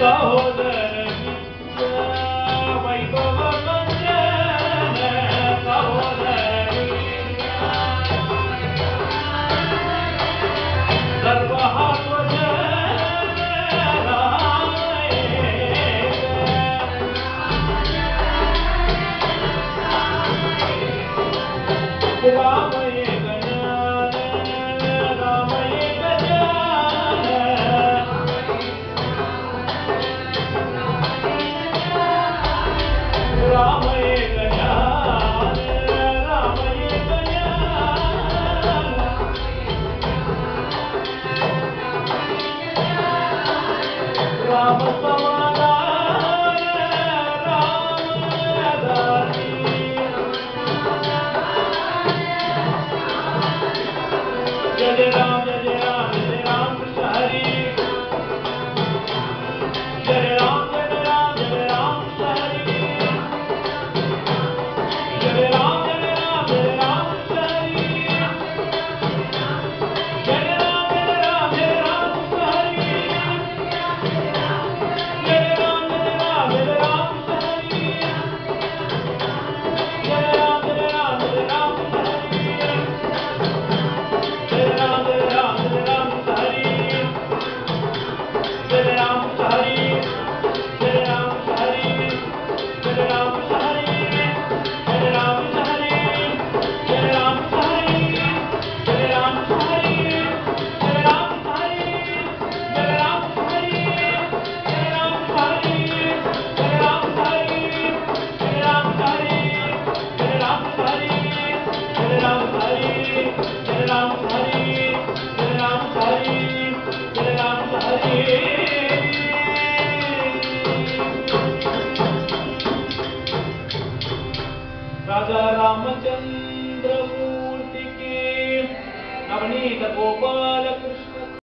Wow. चन्द्रमूर्ति Navneet Gopalkrishna